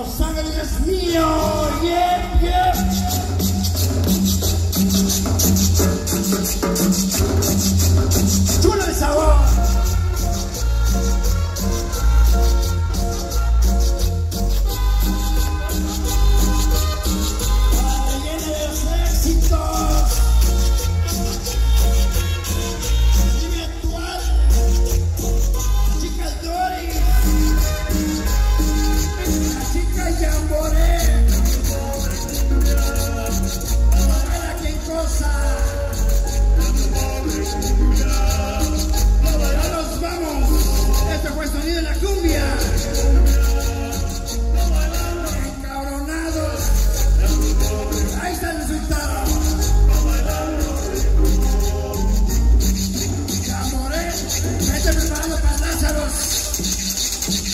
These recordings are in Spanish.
Los es mío, yeah, yeah.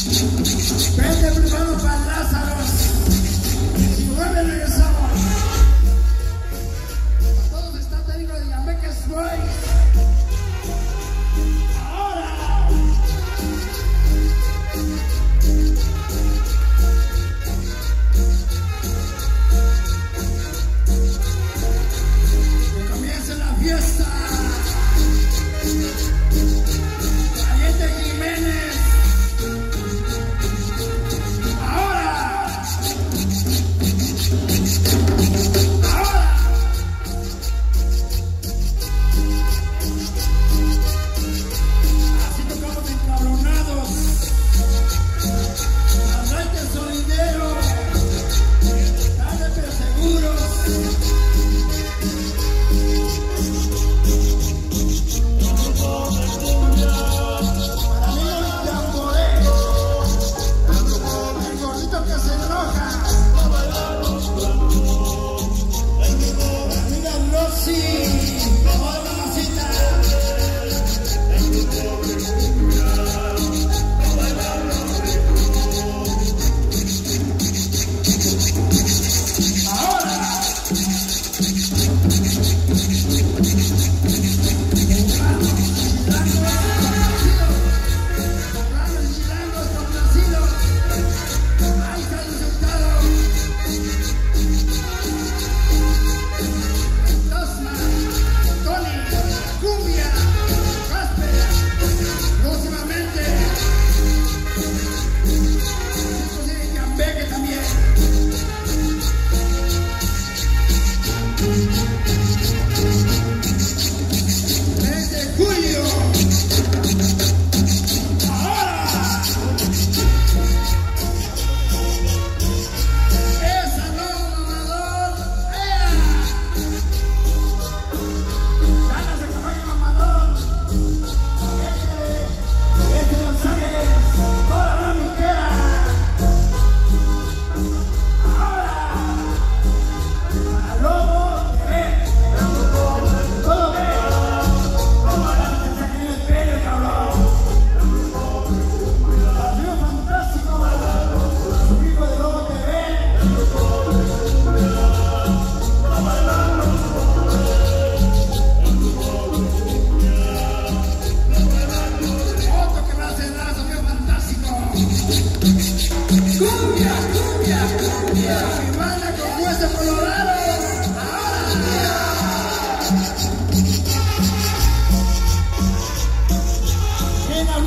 Vete primero para Lázaro y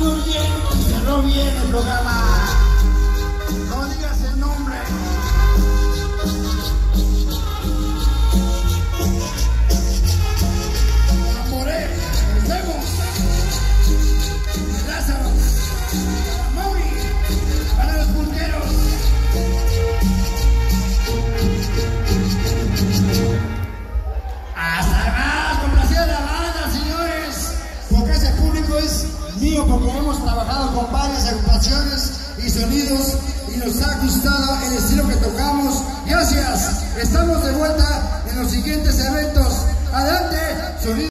muy bien, cerró bien el programa. mío porque hemos trabajado con varias agrupaciones y sonidos y nos ha gustado el estilo que tocamos. Gracias, estamos de vuelta en los siguientes eventos. Adelante, sonido.